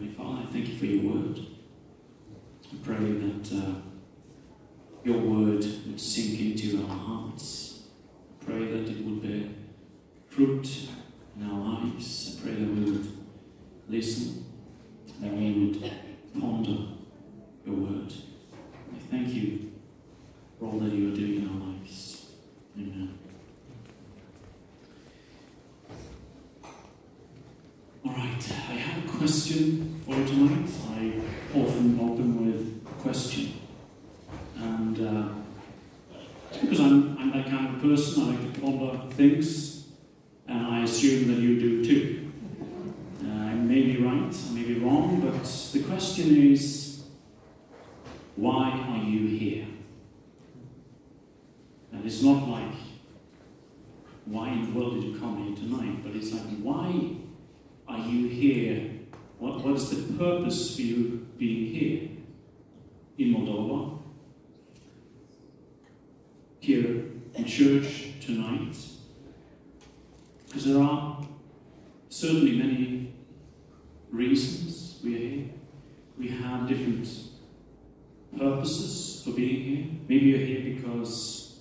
Heavenly Father, I thank you for your word. I pray that uh, your word would sink into our hearts. I pray that it would bear fruit in our lives. I pray that we would listen, that we would ponder your word. I thank you for all that you are doing in our lives. Amen. All right, I have a question for you tonight. I often open with a question. And uh, because I'm, I'm that kind of person, I like to ponder things, and I assume that you do too. Uh, I may be right, I may be wrong, but the question is why are you here? And it's not like, why in the world did you come here tonight? But it's like, why are you here? What, what is the purpose for you being here in Moldova? Here in church tonight? Because there are certainly many reasons we are here. We have different purposes for being here. Maybe you're here because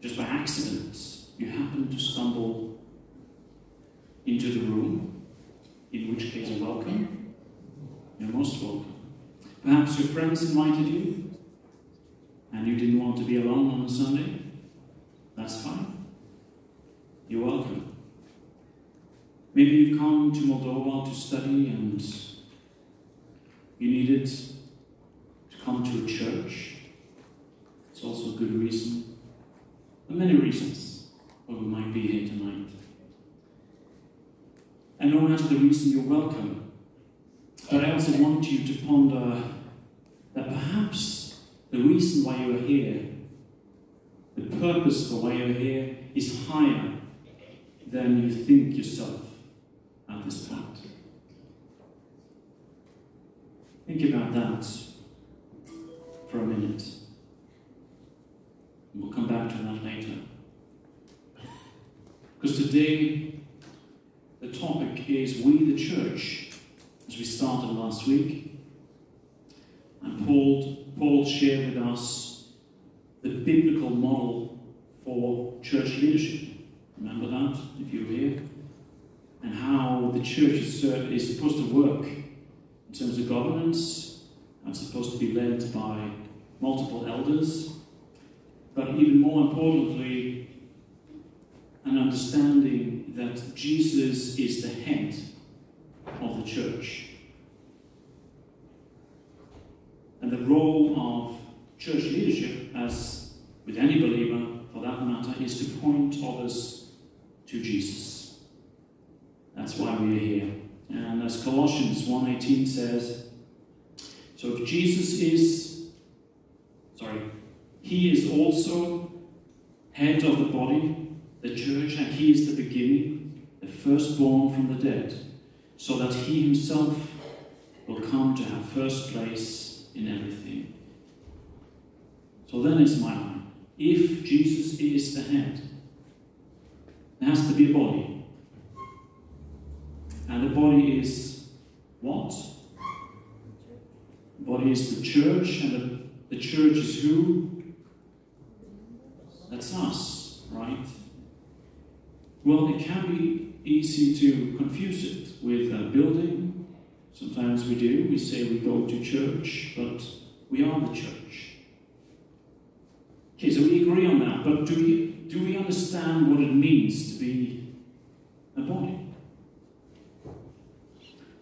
just by accident you happen to stumble into the room, in which case welcome. You're most welcome. Perhaps your friends invited you and you didn't want to be alone on a Sunday. That's fine. You're welcome. Maybe you've come to Moldova to study and you needed to come to a church. It's also a good reason. There are many reasons we might be here tonight. And no matter the reason, you're welcome. But I also want you to ponder that perhaps the reason why you are here, the purpose for why you're here, is higher than you think yourself at this point. Think about that for a minute. We'll come back to that later. Because today, the topic is We the Church, as we started last week. And Paul, Paul shared with us the biblical model for church leadership. Remember that, if you were here? And how the church is, is supposed to work in terms of governance, and supposed to be led by multiple elders. But even more importantly, an understanding that Jesus is the head of the church. And the role of church leadership, as with any believer for that matter, is to point others to Jesus. That's why we are here. And as Colossians 1.18 says, so if Jesus is, sorry, he is also head of the body, the church, and he is the beginning, the firstborn from the dead, so that he himself will come to have first place in everything. So then it's my line. If Jesus is the head, there has to be a body. And the body is what? The body is the church, and the, the church is who? That's us, right? Well, it can be easy to confuse it with a building. Sometimes we do. We say we go to church, but we are the church. Okay, so we agree on that, but do we, do we understand what it means to be a body?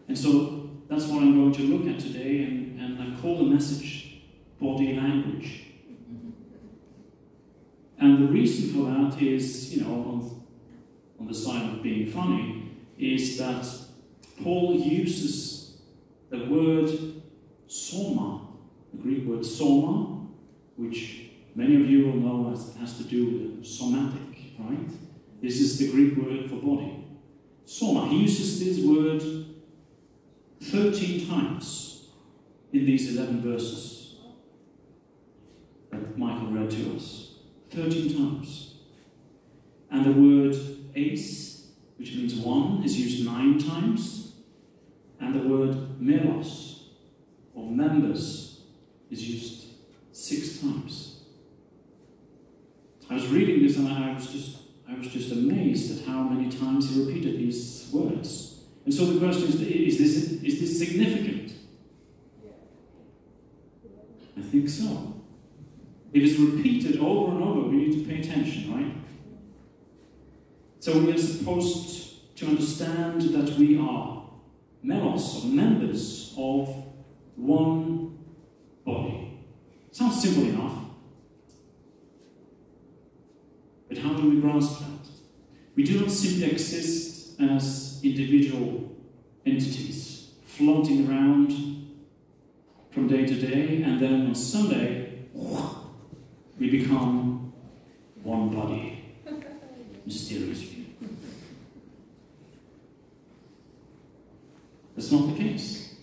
And so that's what I'm going to look at today, and, and I call the message body language. Mm-hmm. And the reason for that is, you know, the side of being funny, is that Paul uses the word soma, the Greek word soma, which many of you will know has, has to do with somatic, right? This is the Greek word for body. Soma. He uses this word 13 times in these 11 verses that Michael read to us. 13 times. And the word ace, which means one, is used nine times. And the word meros, or members, is used six times. I was reading this and I was just I was just amazed at how many times he repeated these words. And so the question is, is this, is this significant? I think so. If it's repeated over and over, we need to pay attention, right? So we are supposed to understand that we are meros, or members of one body. Sounds simple enough. But how do we grasp that? We do not simply exist as individual entities, floating around from day to day, and then on Sunday, we become one body. Mysteriously. That's not the case.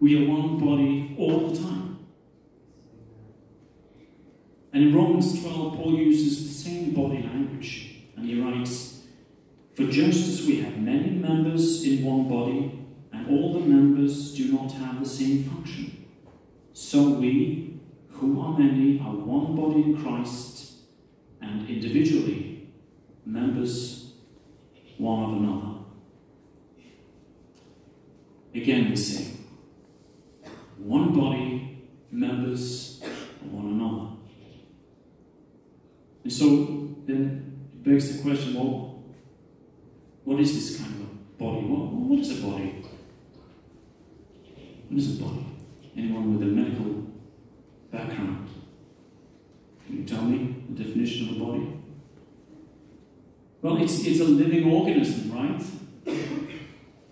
We are one body all the time. And in Romans 12, Paul uses the same body language, and he writes, For just as we have many members in one body, and all the members do not have the same function, so we, who are many, are one body in Christ, and individually members one of another. Again, the same. One body, members one another. And so then it begs the question well, what is this kind of a body? What, what is a body? What is a body? Anyone with a medical background? Can you tell me the definition of a body? Well, it's, it's a living organism, right?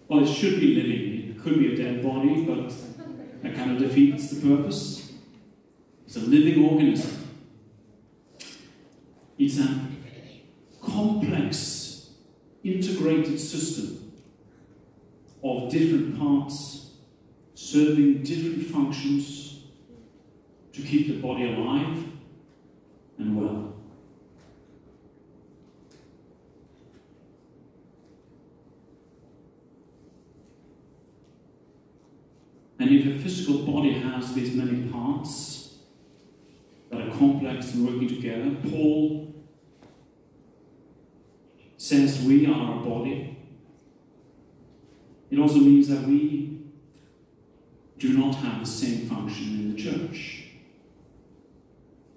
Well, it should be living. It could be a dead body, but that kind of defeats the purpose. It's a living organism. It's a complex, integrated system of different parts serving different functions to keep the body alive and well. And if a physical body has these many parts that are complex and working together, Paul says we are a body, it also means that we do not have the same function in the church.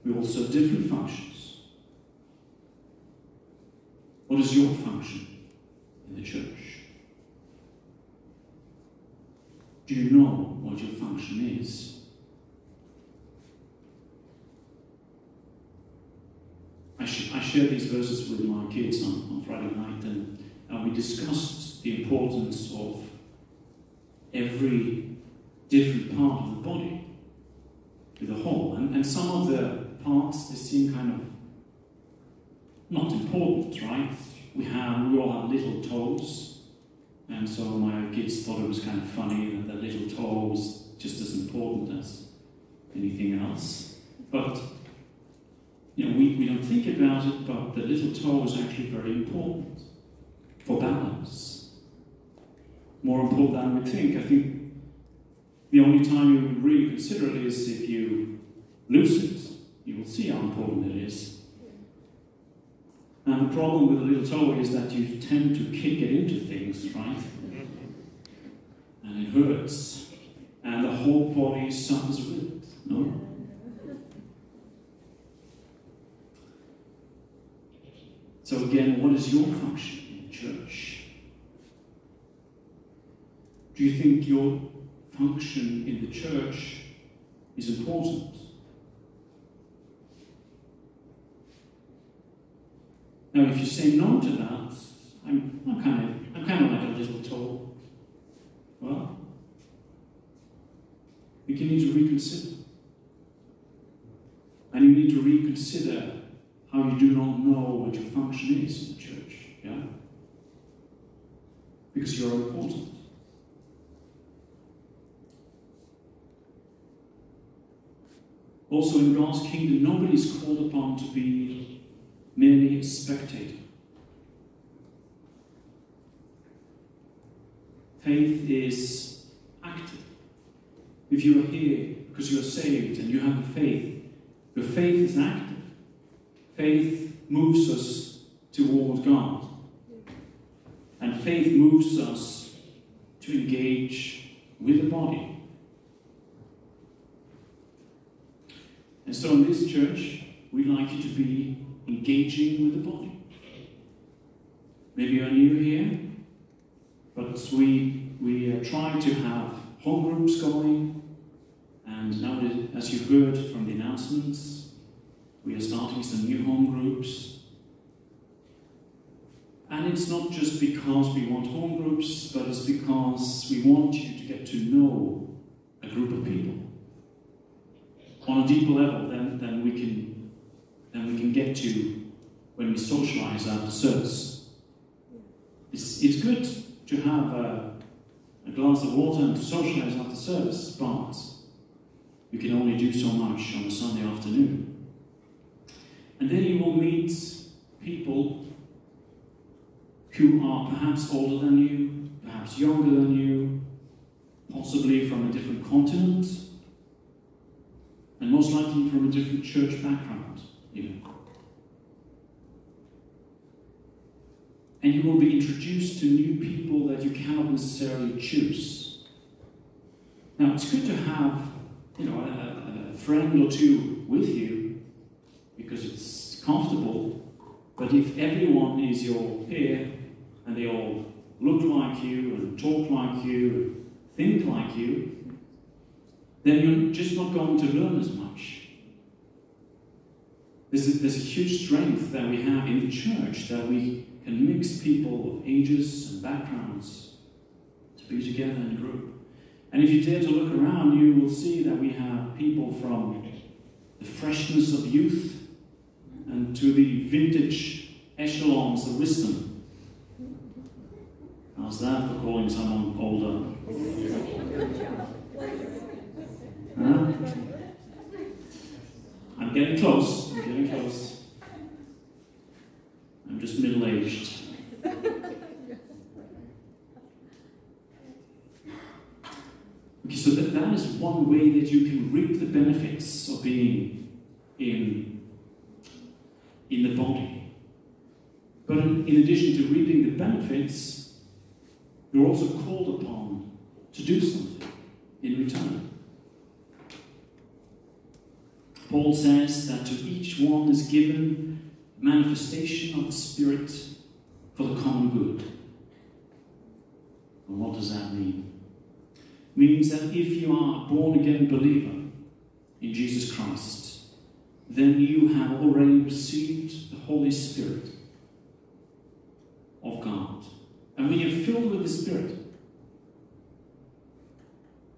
We also have different functions. What is your function in the church? Do you know what your function is? I, sh- I shared these verses with my kids on, on Friday night, and, and we discussed the importance of every different part of the body to the whole. And, and some of the parts, they seem kind of not important, right? We have, we all have little toes, and so my kids thought it was kind of funny that the little toe was just as important as anything else. But you know, we, we don't think about it, but the little toe is actually very important for balance. More important than we think. I think the only time you really consider it is if you lose it. You will see how important it is. And the problem with a little toe is that you tend to kick it into things, right? And it hurts. And the whole body suffers with it. No? So, again, what is your function in church? Do you think your function in the church is important? Now, if you say no to that, I'm, I'm kind of I'm kind of like a little toe. Well, you need to reconsider, and you need to reconsider how you do not know what your function is in the church. Yeah? Because you're important. Also, in God's kingdom, nobody is called upon to be merely a spectator. faith is active. If you are here because you are saved and you have a faith, your faith is active. Faith moves us toward God. And faith moves us to engage with the body. And so in this church, we'd like you to be engaging with the body. Maybe you're new here, but we, we uh, try to have home groups going, and now, as you heard from the announcements, we are starting some new home groups. And it's not just because we want home groups, but it's because we want you to get to know a group of people on a deeper level than, than we can than we can get to when we socialize after service. It's, it's good to have a, a glass of water and to socialize after service, but you can only do so much on a Sunday afternoon. And then you will meet people who are perhaps older than you, perhaps younger than you, possibly from a different continent, and most likely from a different church background, And you will be introduced to new people that you cannot necessarily choose. Now, it's good to have, you know, a, a friend or two with you because it's comfortable. But if everyone is your peer and they all look like you and talk like you and think like you, then you're just not going to learn as much. There's a, there's a huge strength that we have in the church that we can mix people of ages and backgrounds to be together in a group. And if you dare to look around, you will see that we have people from the freshness of youth and to the vintage echelons of wisdom. How's that for calling someone older? Huh? I'm getting close. I'm getting close. I'm just middle aged. Okay, so that, that is one way that you can reap the benefits of being in, in the body. But in, in addition to reaping the benefits, you're also called upon to do something in return. Paul says that to each one is given manifestation of the Spirit for the common good. And what does that mean? It means that if you are a born again believer in Jesus Christ, then you have already received the Holy Spirit of God. And when you're filled with the Spirit,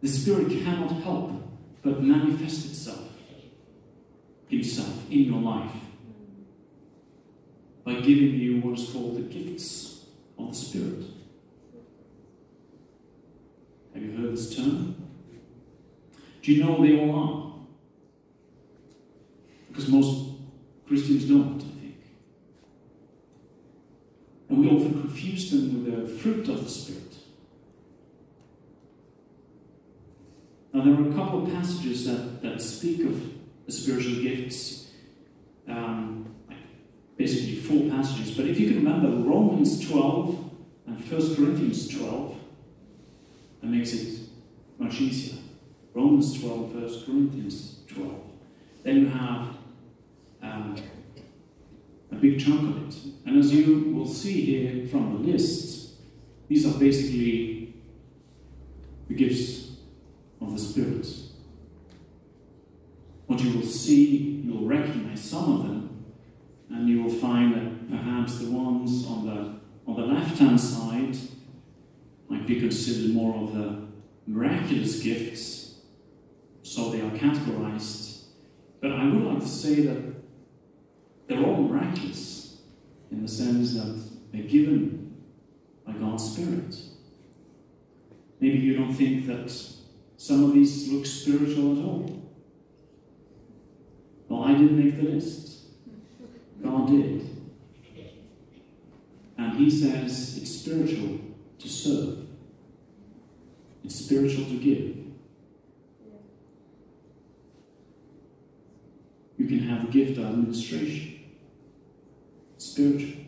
the Spirit cannot help but manifest itself, Himself in your life by giving you what is called the gifts of the Spirit. Have you heard this term? Do you know what they all are? Because most Christians don't, I think. And we often confuse them with the fruit of the Spirit. Now, there are a couple of passages that, that speak of the spiritual gifts. Um, basically, four passages. But if you can remember Romans 12 and 1 Corinthians 12, that makes it much easier. Romans 12, 1 Corinthians 12. Then you have um, a big chunk of it. And as you will see here from the list, these are basically the gifts of the Spirit. What you will see, you will recognize some of them, and you will find that perhaps the ones on the on the left-hand side might be considered more of the miraculous gifts, so they are categorized. But I would like to say that they're all miraculous in the sense that they're given by God's Spirit. Maybe you don't think that some of these look spiritual at all. Well, I didn't make the list. God did. And He says it's spiritual to serve. It's spiritual to give. You can have a gift of administration. It's Spiritual.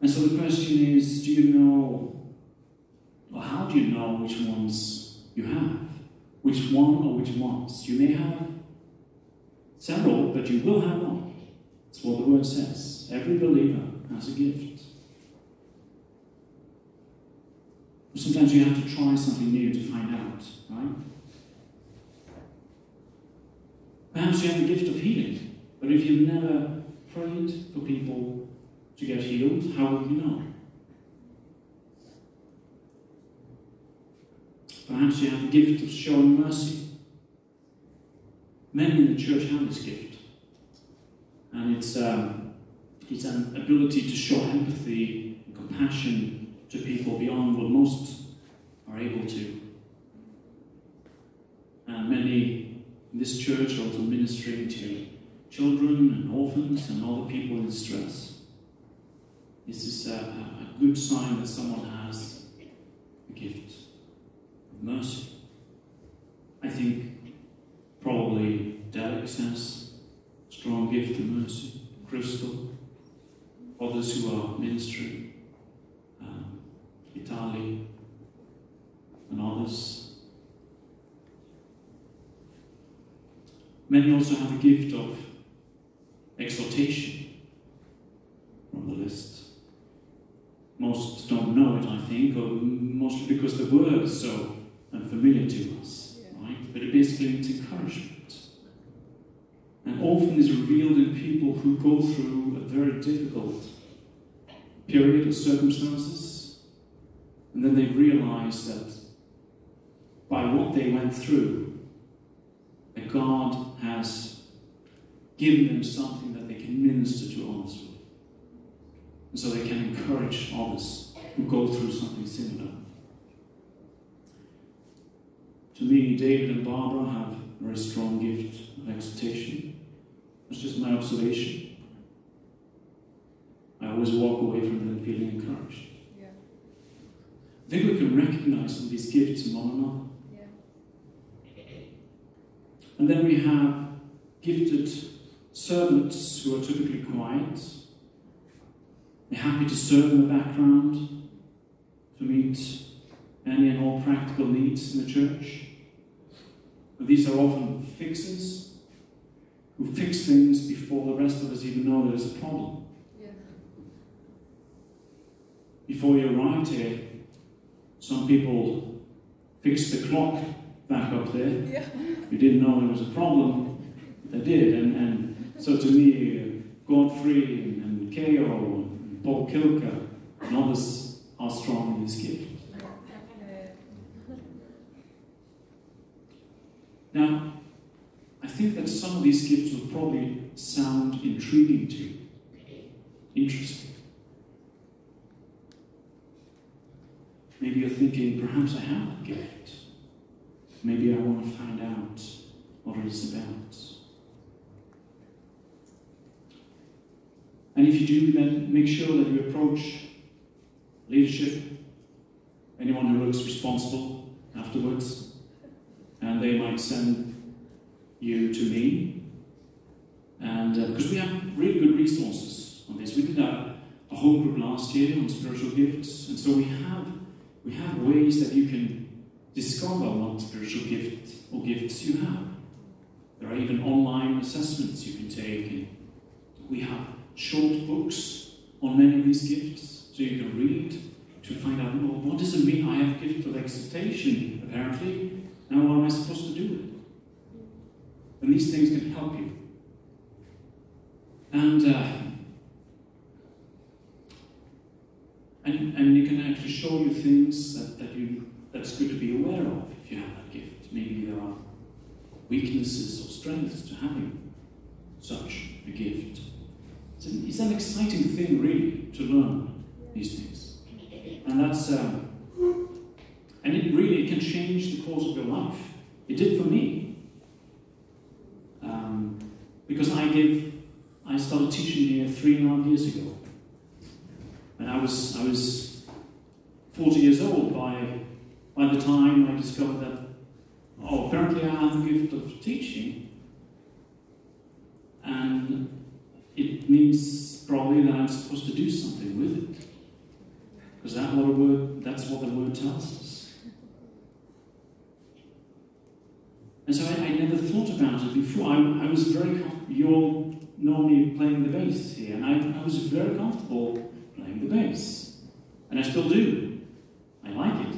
And so the question is do you know, or how do you know which ones you have? Which one or which ones? You may have several, but you will have one. That's what the word says. Every believer has a gift. Sometimes you have to try something new to find out, right? Perhaps you have the gift of healing, but if you've never prayed for people to get healed, how will you know? Perhaps you have the gift of showing mercy. Many in the church have this gift. And it's, um, it's an ability to show empathy and compassion to people beyond what most are able to. And many in this church are also ministering to children and orphans and other people in distress. This is a, a good sign that someone has mercy. I think probably has strong gift of mercy. Crystal, others who are ministering, um, Italy, and others. Many also have a gift of exhortation from the list. Most don't know it, I think, or mostly because the word is so unfamiliar to us, right? But it basically means encouragement. And often is revealed in people who go through a very difficult period of circumstances, and then they realize that by what they went through, that God has given them something that they can minister to others with. And so they can encourage others who go through something similar. To me, David and Barbara have a very strong gift of exhortation. It's just my observation. I always walk away from them feeling encouraged. Yeah. I think we can recognize some of these gifts in one another. And then we have gifted servants who are typically quiet. They're happy to serve in the background, to meet any and all practical needs in the church. But these are often fixers who fix things before the rest of us even know there's a problem. Yeah. Before you arrived here, some people fixed the clock back up there. Yeah. You didn't know there was a problem. They did. And, and so to me, uh, Godfrey and, and Keo and Paul Kilka and others are strong in this gift. Now, I think that some of these gifts will probably sound intriguing to you, interesting. Maybe you're thinking, perhaps I have a gift. Maybe I want to find out what it is about. And if you do, then make sure that you approach leadership, anyone who looks responsible afterwards, and they might send you to me. And uh, because we have really good resources on this, we did a, a home group last year on spiritual gifts, and so we have we have ways that you can discover what spiritual gift or gifts you have. There are even online assessments you can take. And we have short books on many of these gifts, so you can read to find out, well, what does it mean? I have gift of exhortation, apparently. Now what am I supposed to do with it? And these things can help you. And, uh, and, and you can actually show you things that, that you that's good to be aware of if you have that gift. Maybe there are weaknesses or strengths to having such a gift. It's an, it's an exciting thing, really, to learn these things. And that's, um, and it really can change the course of your life. It did for me. Um, because I gave, I started teaching here three and a half years ago. And I was, I was 40 years old by, by the time I discovered that, oh, apparently I have the gift of teaching. And it means probably that I'm supposed to do something with it. Because that what word, that's what the word tells us. And so I, I never thought about it before. I, I was very comfortable. You all know me playing the bass here, and I, I was very comfortable playing the bass. And I still do. I like it.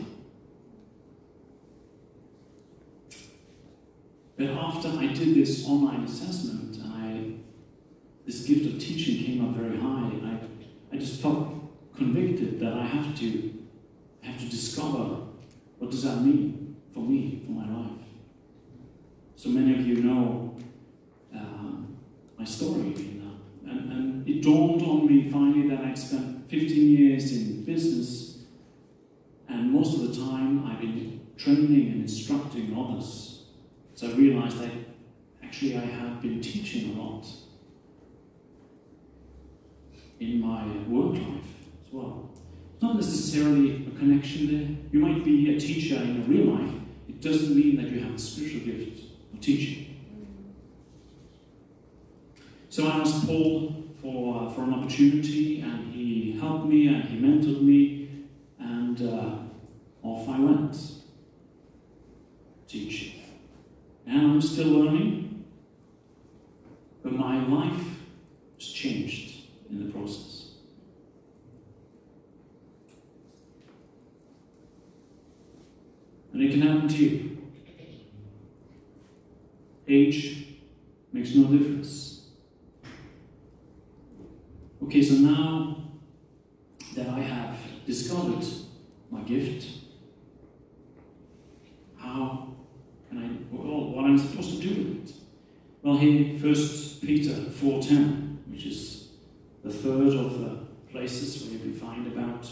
But after I did this online assessment, I, this gift of teaching came up very high. I, I just felt convicted that I have to have to discover what does that mean for me, for my life. So many of you know um, my story. And, and it dawned on me finally that I'd spent 15 years in business, and most of the time I've been training and instructing others. So I realized that actually I have been teaching a lot in my work life as well. Not necessarily a connection there. You might be a teacher in real life. It doesn't mean that you have a spiritual gift teaching. So I asked Paul for, for an opportunity, and he helped me and he mentored me, and uh, off I went teaching. And I'm still learning, but my life has changed in the process. And it can happen to you. Age makes no difference. Okay, so now that I have discovered my gift, how can I, well, what I'm supposed to do with it? Well, here, First Peter 4.10, which is the third of the places where you can find about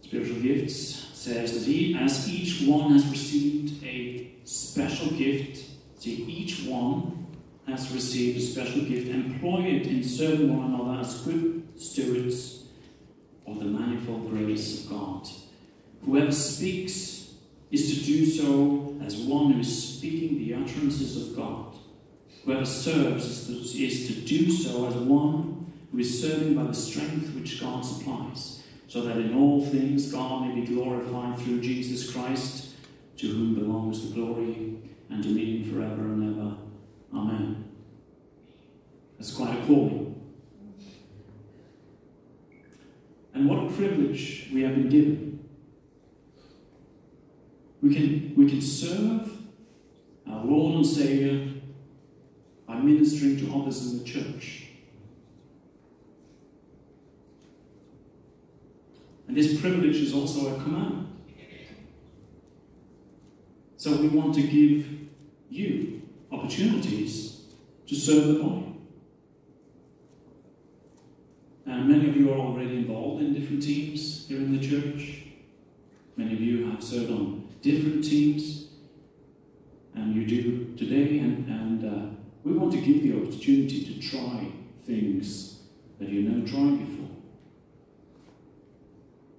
spiritual gifts says that he, as each one has received a special gift, see, each one has received a special gift, employ it in serving one another as good stewards of the manifold grace of God. Whoever speaks is to do so as one who is speaking the utterances of God. Whoever serves is to, is to do so as one who is serving by the strength which God supplies so that in all things God may be glorified through Jesus Christ, to whom belongs the glory and dominion forever and ever. Amen. That's quite a calling. And what a privilege we have been given. We can, we can serve our Lord and Saviour by ministering to others in the church. And this privilege is also a command. So we want to give you opportunities to serve the body. And many of you are already involved in different teams here in the church. Many of you have served on different teams, and you do today. And, and uh, we want to give the opportunity to try things that you've never tried before.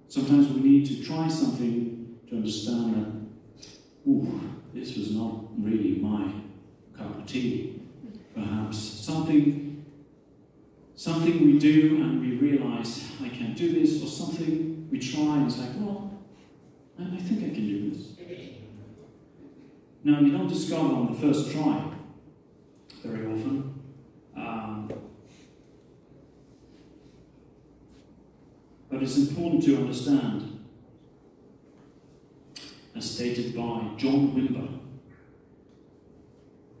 Sometimes we need to try something to understand that, ooh, this was not really my cup of tea. Perhaps something, something we do and we realize I can't do this, or something we try and it's like, well, I think I can do this. Now, you don't discover on the first try very often. Um, But it's important to understand, as stated by John Wimber,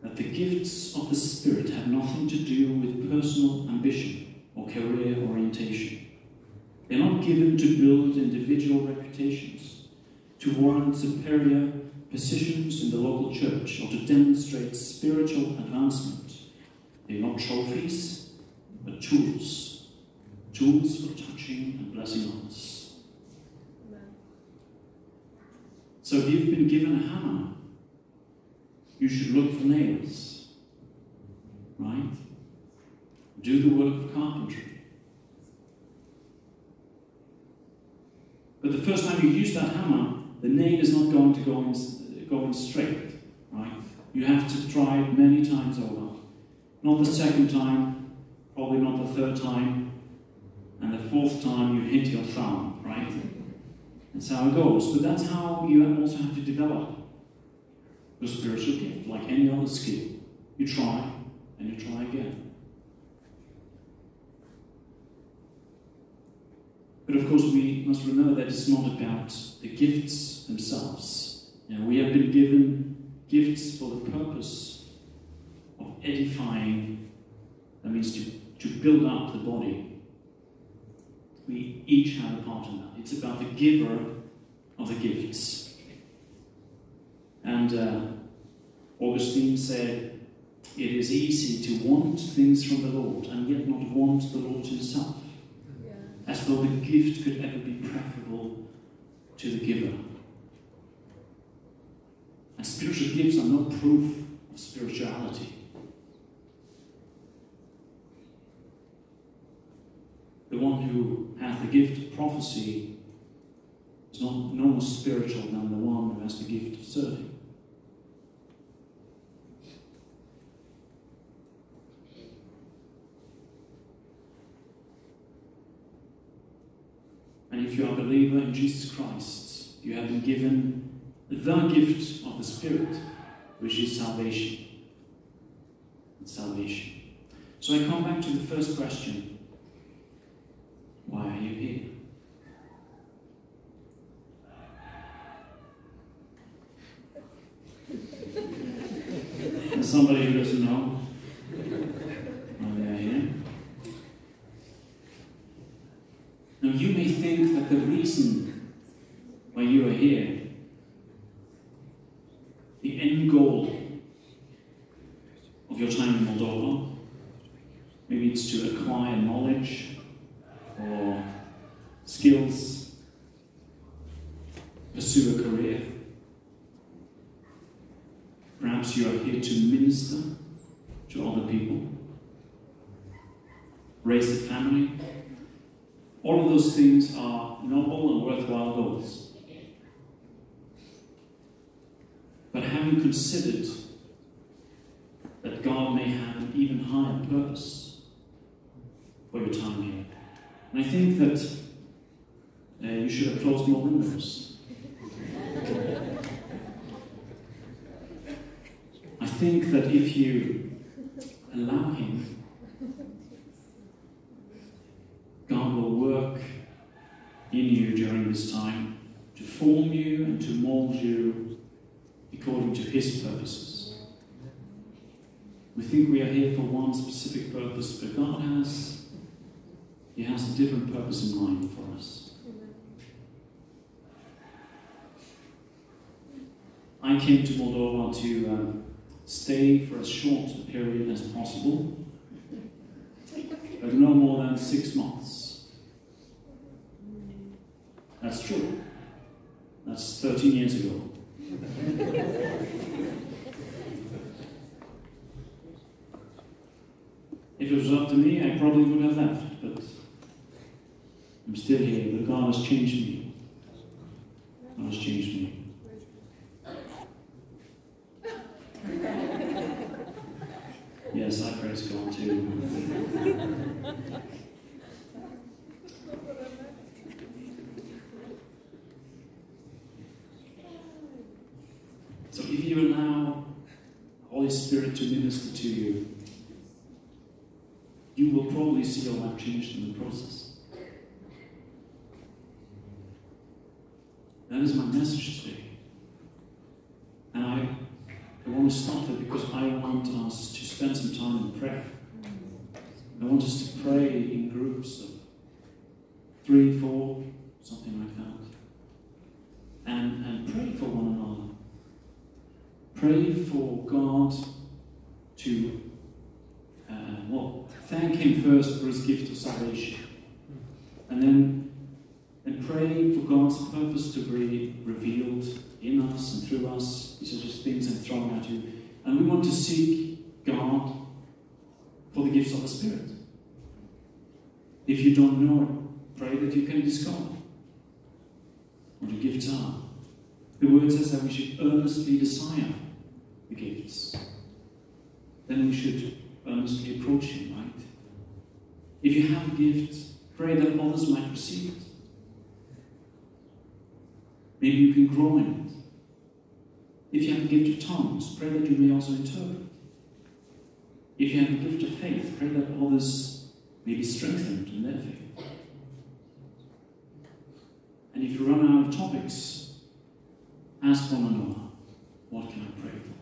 that the gifts of the Spirit have nothing to do with personal ambition or career orientation. They're not given to build individual reputations, to warrant superior positions in the local church, or to demonstrate spiritual advancement. They're not trophies, but tools tools for touching and blessing others. So if you've been given a hammer, you should look for nails, right? Do the work of carpentry. But the first time you use that hammer, the nail is not going to go in, straight, right? You have to try it many times over. Not the second time, probably not the third time, and the fourth time you hit your thumb, right? That's how it goes. But that's how you also have to develop your spiritual gift, like any other skill. You try and you try again. But of course, we must remember that it's not about the gifts themselves. You know, we have been given gifts for the purpose of edifying, that means to, to build up the body. We each have a part in that. It's about the giver of the gifts. And uh, Augustine said, It is easy to want things from the Lord and yet not want the Lord Himself as though the gift could ever be preferable to the giver. And spiritual gifts are no proof of spirituality. One who hath the gift of prophecy is not no more spiritual than the one who has the gift of serving. And if you are a believer in Jesus Christ, you have been given the gift of the Spirit, which is salvation. Salvation. So I come back to the first question Why are you here? somebody who doesn't know. Now, you may think that the reason why you are here, the end goal of your time in Moldova, maybe it's to acquire knowledge or skills, pursue a career. Perhaps you are here to other people, raise a family. All of those things are noble and worthwhile goals. But have you considered that God may have an even higher purpose for your time here? And I think that uh, you should have closed more windows. I think that if you allow Him, God will work in you during this time to form you and to mold you according to His purposes. We think we are here for one specific purpose, but God has He has a different purpose in mind for us. I came to Moldova to um, stay for as short a period as possible, but no more than six months. That's true. That's 13 years ago. if it was up to me, I probably would have left, but I'm still here. But God has changed me. God has changed me. Yes, I praise God too. So if you allow To minister to you, you will probably see your life changed in the process. That is my message today. And I, I want to start it because I want us to spend some time in prayer. I want us to pray in groups of three, four, something like that. And, and pray for one another. Pray for God to, uh, well, first for His gift of salvation. And then and pray for God's purpose to be revealed in us and through us. These are just things I'm throwing at you. And we want to seek God for the gifts of the Spirit. If you don't know it, pray that you can discover. what your gifts are. The word says that we should earnestly desire the gifts. Then we should earnestly approach Him? If you have a gift, pray that others might receive it. Maybe you can grow in it. If you have a gift of tongues, pray that you may also interpret. If you have a gift of faith, pray that others may be strengthened in their faith. And if you run out of topics, ask one another, what can I pray for?